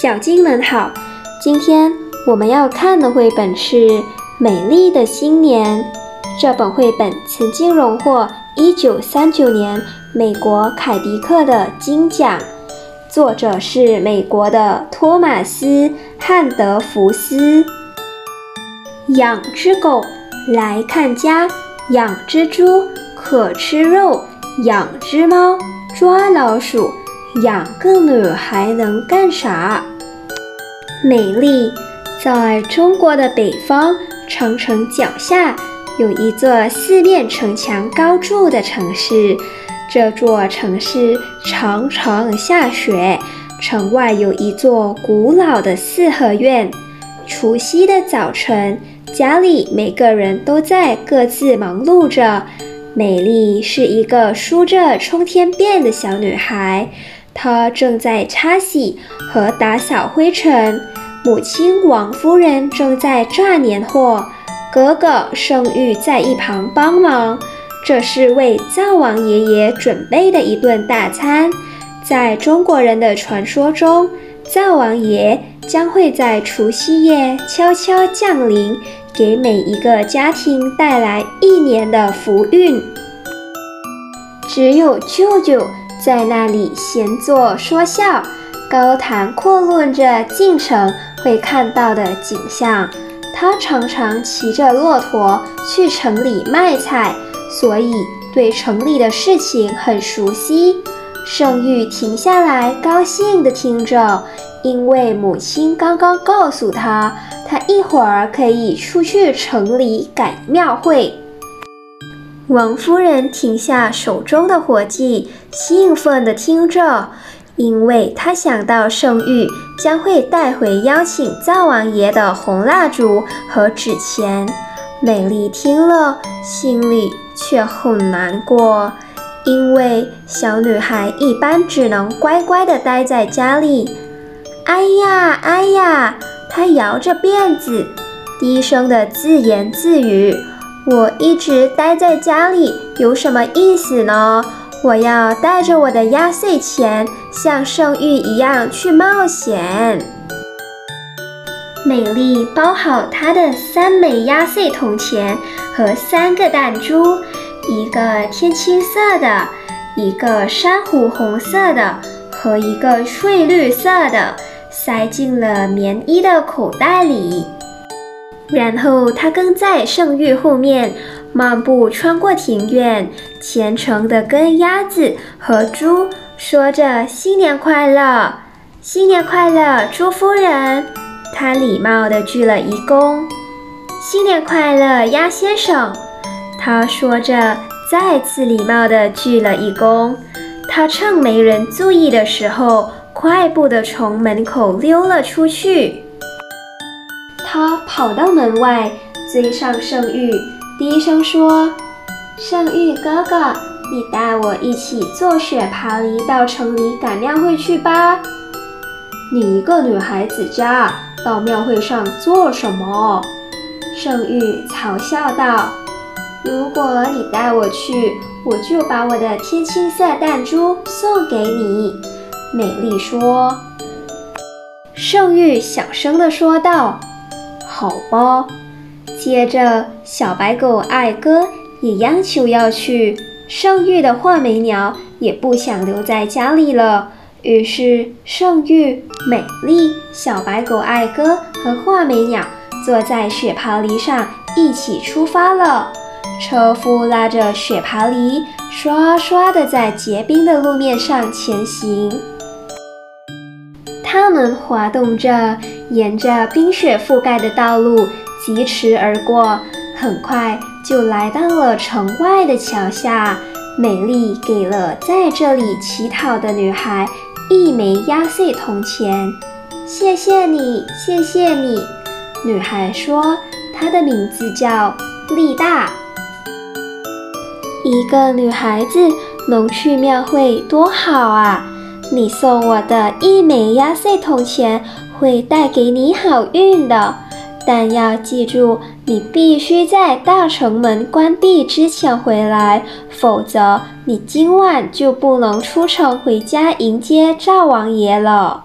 小精们好，今天我们要看的绘本是《美丽的新年》。这本绘本曾经荣获1939年美国凯迪克的金奖，作者是美国的托马斯·汉德福斯。养只狗来看家，养只猪可吃肉，养只猫抓老鼠。养个女还能干啥？美丽，在中国的北方，长城脚下有一座四面城墙高筑的城市。这座城市常常下雪，城外有一座古老的四合院。除夕的早晨，家里每个人都在各自忙碌着。美丽是一个梳着冲天辫的小女孩。她正在擦洗和打扫灰尘，母亲王夫人正在炸年货，哥哥圣玉在一旁帮忙。这是为灶王爷爷准备的一顿大餐。在中国人的传说中，灶王爷将会在除夕夜悄悄降临，给每一个家庭带来一年的福运。只有舅舅。在那里闲坐说笑，高谈阔论着进城会看到的景象。他常常骑着骆驼去城里卖菜，所以对城里的事情很熟悉。圣玉停下来，高兴地听着，因为母亲刚刚告诉他，他一会儿可以出去城里赶庙会。王夫人停下手中的活计，兴奋地听着，因为她想到圣玉将会带回邀请灶王爷的红蜡烛和纸钱。美丽听了，心里却很难过，因为小女孩一般只能乖乖地待在家里。哎呀，哎呀！她摇着辫子，低声地自言自语。我一直待在家里有什么意思呢？我要带着我的压岁钱，像圣玉一样去冒险。美丽包好她的三枚压岁铜钱和三个弹珠，一个天青色的，一个珊瑚红色的和一个翠绿色的，塞进了棉衣的口袋里。然后他跟在圣玉后面，漫步穿过庭院，虔诚地跟鸭子和猪说着“新年快乐，新年快乐，猪夫人”。他礼貌地鞠了一躬，“新年快乐，鸭先生”。他说着，再次礼貌地鞠了一躬。他趁没人注意的时候，快步地从门口溜了出去。他跑到门外，追上圣玉，低声说：“圣玉哥哥，你带我一起坐雪爬犁到城里赶庙会去吧。”“你一个女孩子家，到庙会上做什么？”圣玉嘲笑道。“如果你带我去，我就把我的天青色弹珠送给你。”美丽说。圣玉小声地说道。好吧，接着小白狗爱哥也央求要去。圣玉的画眉鸟也不想留在家里了，于是圣玉、美丽、小白狗爱哥和画眉鸟坐在雪爬犁上一起出发了。车夫拉着雪爬犁，刷刷地在结冰的路面上前行。他们滑动着。沿着冰雪覆盖的道路疾驰而过，很快就来到了城外的桥下。美丽给了在这里乞讨的女孩一枚压岁铜钱。谢谢你，谢谢你。女孩说：“她的名字叫丽大。”一个女孩子能去庙会多好啊！你送我的一枚压岁铜钱。会带给你好运的，但要记住，你必须在大城门关闭之前回来，否则你今晚就不能出城回家迎接赵王爷了。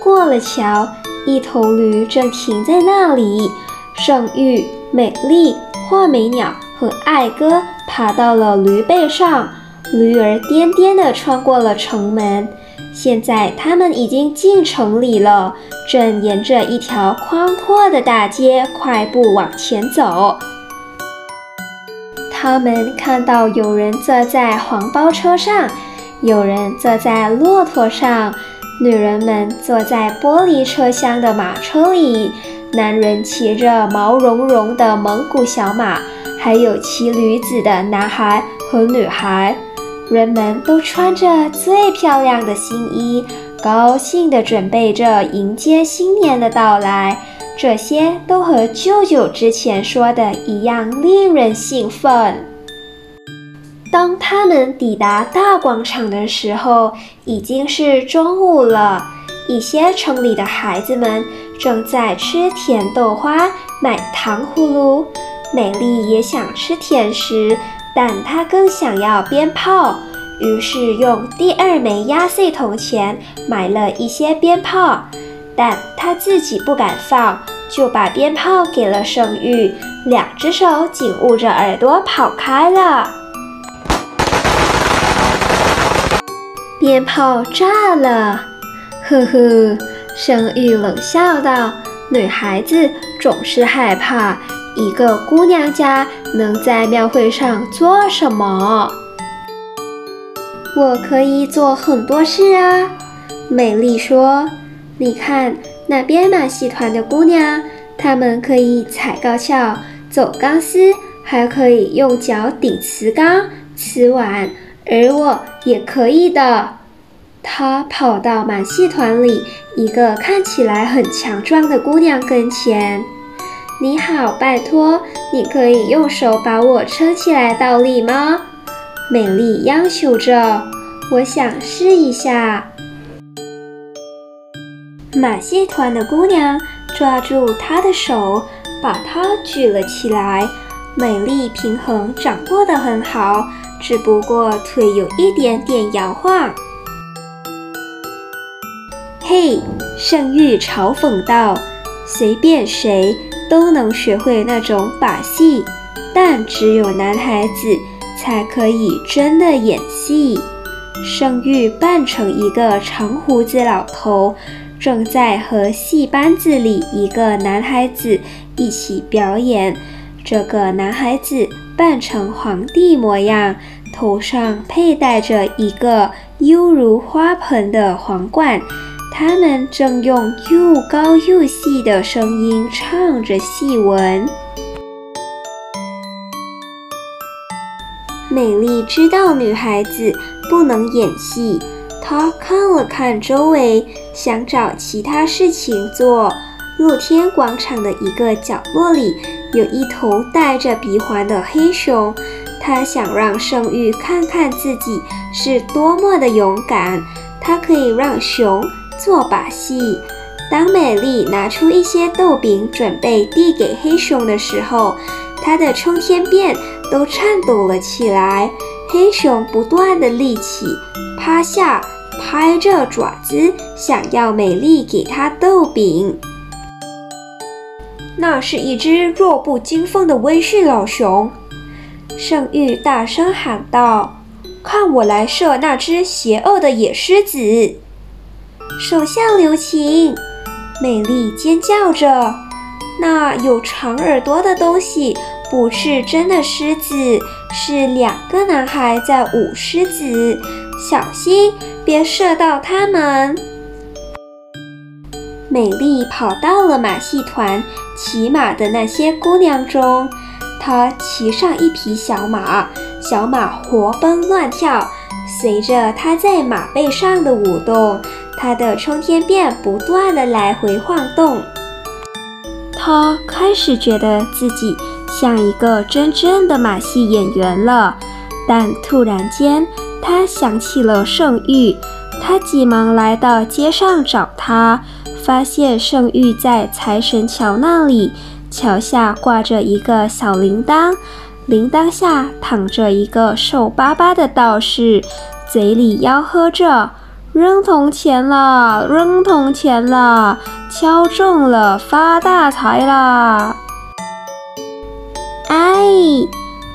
过了桥，一头驴正停在那里。圣玉、美丽、画眉鸟和爱哥爬到了驴背上，驴儿颠颠地穿过了城门。现在他们已经进城里了，正沿着一条宽阔的大街快步往前走。他们看到有人坐在黄包车上，有人坐在骆驼上，女人们坐在玻璃车厢的马车里，男人骑着毛茸茸的蒙古小马，还有骑驴子的男孩和女孩。人们都穿着最漂亮的新衣，高兴地准备着迎接新年的到来。这些都和舅舅之前说的一样，令人兴奋。当他们抵达大广场的时候，已经是中午了。一些城里的孩子们正在吃甜豆花、买糖葫芦。美丽也想吃甜食，但他更想要鞭炮，于是用第二枚压岁铜钱买了一些鞭炮，但他自己不敢放。就把鞭炮给了圣玉，两只手紧捂着耳朵跑开了。鞭炮炸了，呵呵，圣玉冷笑道：“女孩子总是害怕，一个姑娘家能在庙会上做什么？我可以做很多事啊。”美丽说：“你看。”那边马戏团的姑娘，她们可以踩高跷、走钢丝，还可以用脚顶瓷缸、瓷碗，而我也可以的。她跑到马戏团里一个看起来很强壮的姑娘跟前：“你好，拜托，你可以用手把我撑起来倒立吗？”美丽央求着：“我想试一下。”马戏团的姑娘抓住他的手，把他举了起来。美丽平衡掌握得很好，只不过腿有一点点摇晃。嘿，圣玉嘲讽道：“随便谁都能学会那种把戏，但只有男孩子才可以真的演戏。”圣玉扮成一个长胡子老头。正在和戏班子里一个男孩子一起表演。这个男孩子扮成皇帝模样，头上佩戴着一个犹如花盆的皇冠。他们正用又高又细的声音唱着戏文。美丽知道女孩子不能演戏。她看了看周围，想找其他事情做。露天广场的一个角落里，有一头戴着鼻环的黑熊。他想让圣玉看看自己是多么的勇敢。他可以让熊做把戏。当美丽拿出一些豆饼准备递给黑熊的时候，他的冲天辫都颤抖了起来。黑熊不断地立起，趴下。拍着爪子，想要美丽给他豆饼。那是一只弱不禁风的温驯老熊。圣玉大声喊道：“看我来射那只邪恶的野狮子！”首相留情！美丽尖叫着：“那有长耳朵的东西不是真的狮子，是两个男孩在舞狮子。小心！”别射到他们！美丽跑到了马戏团骑马的那些姑娘中，她骑上一匹小马，小马活蹦乱跳，随着她在马背上的舞动，她的冲天辫不断的来回晃动。他开始觉得自己像一个真正的马戏演员了，但突然间。他想起了圣玉，他急忙来到街上找他，发现圣玉在财神桥那里，桥下挂着一个小铃铛，铃铛下躺着一个瘦巴巴的道士，嘴里吆喝着：“扔铜钱了，扔铜钱了，敲中了，发大财啦！哎，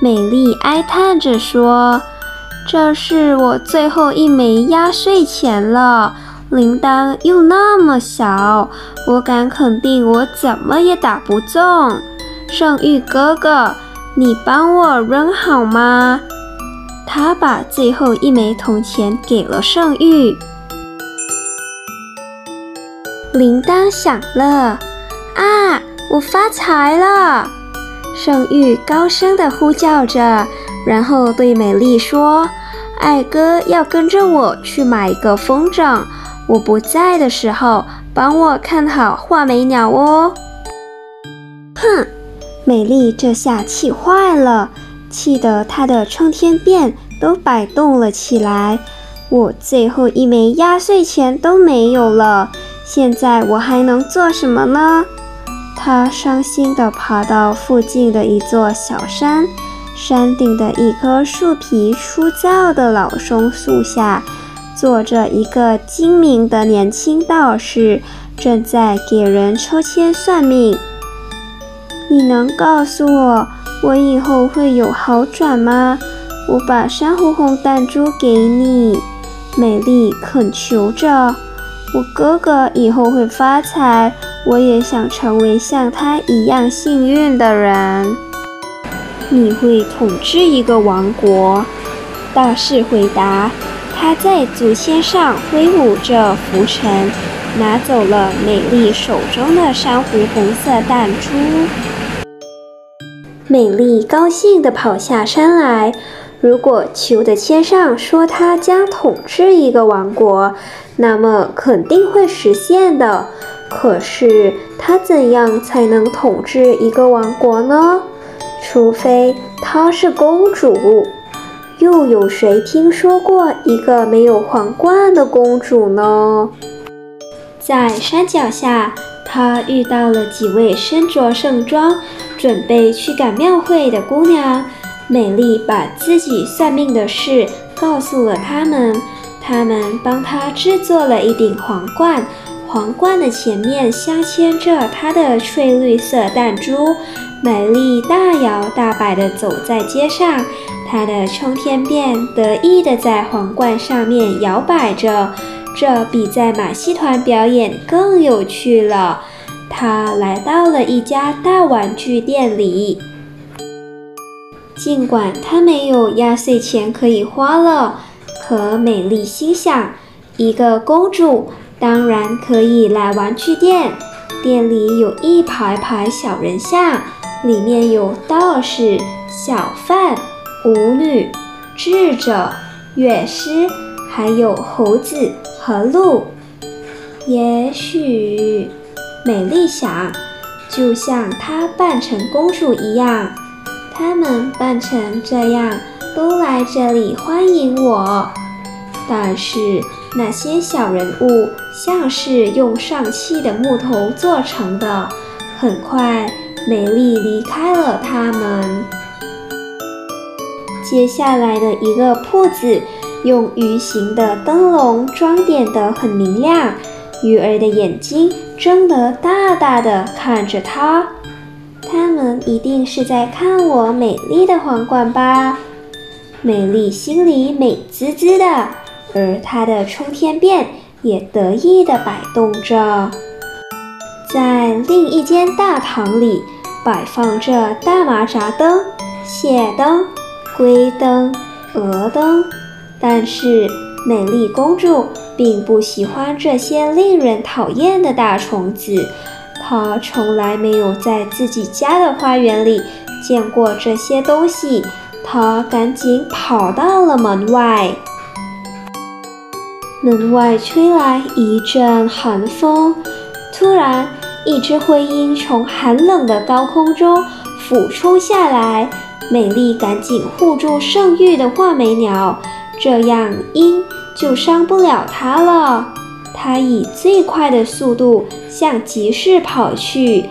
美丽哀叹着说：“这是我最后一枚压岁钱了，铃铛又那么小，我敢肯定我怎么也打不中。圣玉哥哥，你帮我扔好吗？”他把最后一枚铜钱给了圣玉。铃铛响了，啊！我发财了！圣玉高声地呼叫着，然后对美丽说：“爱哥要跟着我去买一个风筝，我不在的时候，帮我看好画眉鸟哦。”哼！美丽这下气坏了。气得他的冲天辫都摆动了起来。我最后一枚压岁钱都没有了，现在我还能做什么呢？他伤心地爬到附近的一座小山，山顶的一棵树皮粗糙的老松树下，坐着一个精明的年轻道士，正在给人抽签算命。你能告诉我？我以后会有好转吗？我把珊瑚红弹珠给你，美丽恳求着。我哥哥以后会发财，我也想成为像他一样幸运的人。你会统治一个王国，道士回答。他在祖先上挥舞着拂尘，拿走了美丽手中的珊瑚红色弹珠。美丽高兴地跑下山来。如果球的签上说他将统治一个王国，那么肯定会实现的。可是他怎样才能统治一个王国呢？除非她是公主。又有谁听说过一个没有皇冠的公主呢？在山脚下，她遇到了几位身着盛装。准备去赶庙会的姑娘，美丽把自己算命的事告诉了他们。他们帮她制作了一顶皇冠，皇冠的前面镶嵌着她的翠绿色弹珠。美丽大摇大摆地走在街上，她的冲天辫得意地在皇冠上面摇摆着，这比在马戏团表演更有趣了。他来到了一家大玩具店里，尽管他没有压岁钱可以花了，可美丽心想，一个公主当然可以来玩具店。店里有一排排小人像，里面有道士、小贩、舞女、智者、乐师，还有猴子和鹿。也许。美丽想，就像她扮成公主一样，他们扮成这样都来这里欢迎我。但是那些小人物像是用上漆的木头做成的。很快，美丽离开了他们。接下来的一个铺子，用鱼形的灯笼装点得很明亮。鱼儿的眼睛睁得大大的，看着他。他们一定是在看我美丽的皇冠吧？美丽心里美滋滋的，而她的冲天辫也得意地摆动着。在另一间大堂里，摆放着大麻扎灯、蟹灯、龟灯、鹅灯，但是美丽公主。并不喜欢这些令人讨厌的大虫子，他从来没有在自己家的花园里见过这些东西。他赶紧跑到了门外，门外吹来一阵寒风，突然，一只灰鹰从寒冷的高空中俯冲下来。美丽赶紧护住圣域的画眉鸟，这样鹰。就伤不了他了。他以最快的速度向集市跑去，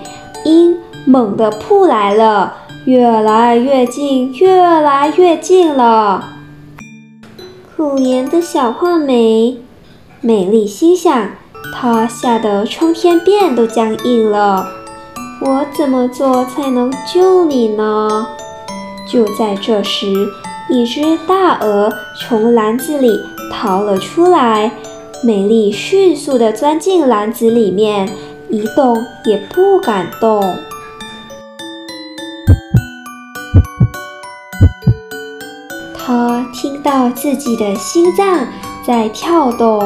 鹰猛地扑来了，越来越近，越来越近了。可怜的小画眉，美丽心想，她吓得冲天辫都僵硬了。我怎么做才能救你呢？就在这时，一只大鹅从篮子里逃了出来。美丽迅速地钻进篮子里面，一动也不敢动。她听到自己的心脏在跳动，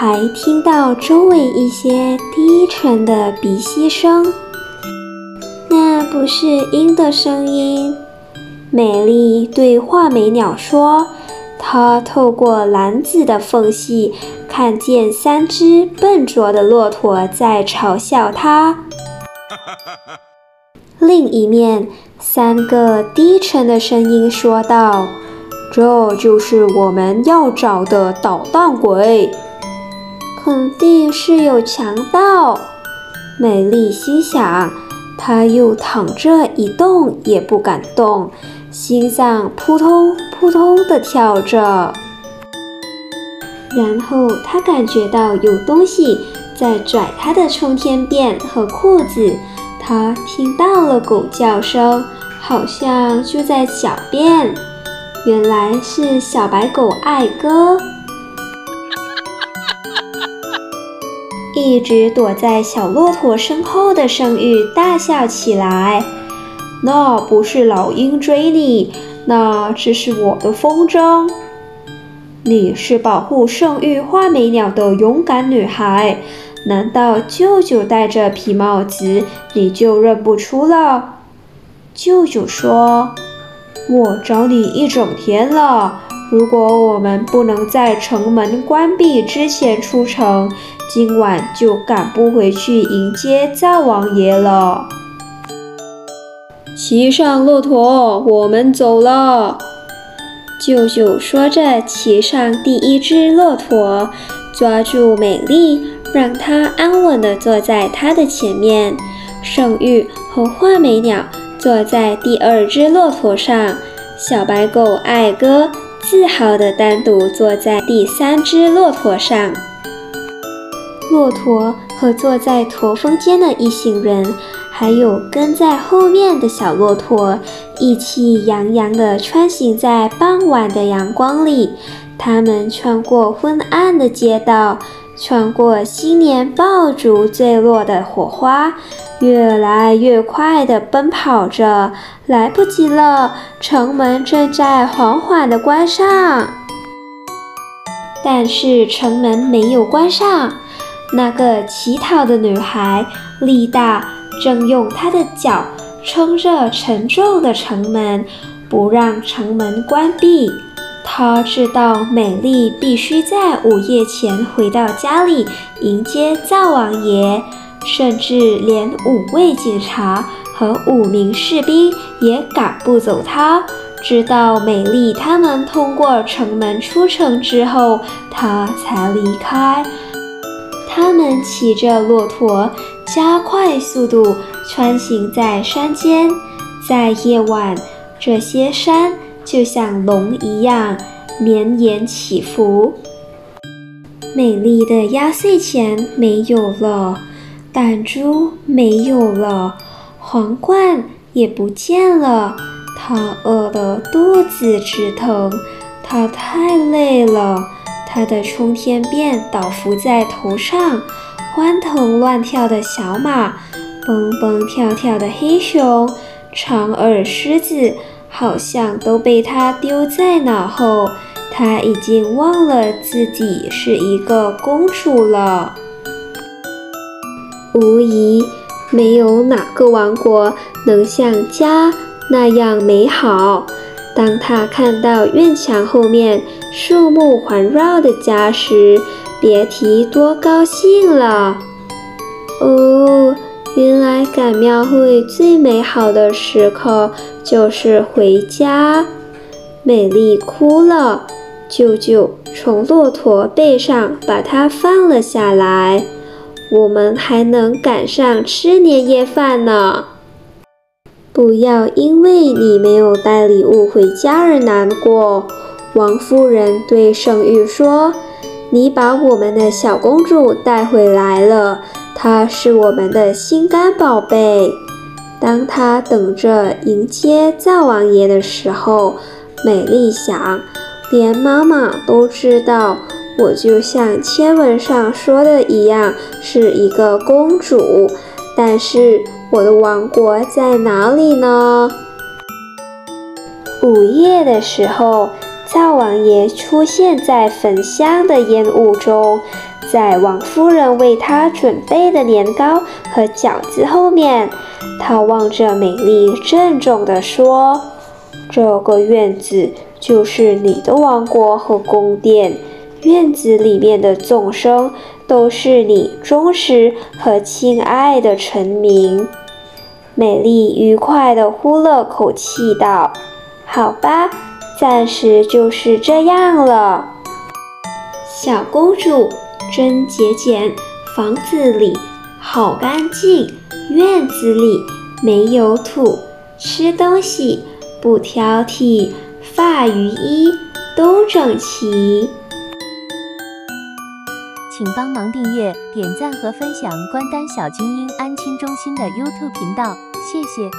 还听到周围一些低沉的鼻息声。那不是鹰的声音。美丽对画眉鸟说：“它透过篮子的缝隙，看见三只笨拙的骆驼在嘲笑它。另一面，三个低沉的声音说道：“这就是我们要找的捣蛋鬼，肯定是有强盗。”美丽心想。他又躺着一动也不敢动，心脏扑通扑通地跳着。然后他感觉到有东西在拽他的冲天辫和裤子，他听到了狗叫声，好像就在脚边。原来是小白狗爱哥。一直躲在小骆驼身后的圣玉大笑起来：“那不是老鹰追你，那只是我的风筝。你是保护圣玉画眉鸟的勇敢女孩，难道舅舅戴着皮帽子你就认不出了？”舅舅说：“我找你一整天了，如果我们不能在城门关闭之前出城。”今晚就赶不回去迎接灶王爷了。骑上骆驼，我们走了。舅舅说着，骑上第一只骆驼，抓住美丽，让她安稳地坐在他的前面。圣玉和画眉鸟坐在第二只骆驼上，小白狗爱哥自豪地单独坐在第三只骆驼上。骆驼和坐在驼峰间的一行人，还有跟在后面的小骆驼，意气洋洋地穿行在傍晚的阳光里。他们穿过昏暗的街道，穿过新年爆竹坠落的火花，越来越快地奔跑着。来不及了，城门正在缓缓地关上。但是城门没有关上。那个乞讨的女孩丽大正用她的脚撑着沉重的城门，不让城门关闭。她知道美丽必须在午夜前回到家里迎接灶王爷，甚至连五位警察和五名士兵也赶不走她。直到美丽他们通过城门出城之后，她才离开。他们骑着骆驼，加快速度穿行在山间。在夜晚，这些山就像龙一样绵延起伏。美丽的压岁钱没有了，弹珠没有了，皇冠也不见了。他饿得肚子直疼，他太累了。他的冲天辫倒伏在头上，欢腾乱跳的小马，蹦蹦跳跳的黑熊，长耳狮子，好像都被他丢在脑后。他已经忘了自己是一个公主了。无疑，没有哪个王国能像家那样美好。当他看到院墙后面树木环绕的家时，别提多高兴了。哦，原来赶庙会最美好的时刻就是回家。美丽哭了，舅舅从骆驼背上把它放了下来。我们还能赶上吃年夜饭呢。不要因为你没有带礼物回家而难过。”王夫人对圣玉说：“你把我们的小公主带回来了，她是我们的心肝宝贝。”当她等着迎接灶王爷的时候，美丽想：“连妈妈都知道，我就像签文上说的一样，是一个公主。但是我的王国在哪里呢？”午夜的时候。灶王爷出现在焚香的烟雾中，在王夫人为他准备的年糕和饺子后面，他望着美丽，郑重地说：“这个院子就是你的王国和宫殿，院子里面的众生都是你忠实和亲爱的臣民。”美丽愉快地呼了口气道：“好吧。”暂时就是这样了。小公主真节俭，房子里好干净，院子里没有土，吃东西不挑剔，发与衣都整齐。请帮忙订阅、点赞和分享关丹小精英安亲中心的 YouTube 频道，谢谢。